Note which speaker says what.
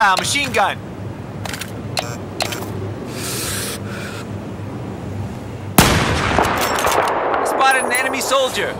Speaker 1: Ah, machine gun. Spotted an enemy soldier.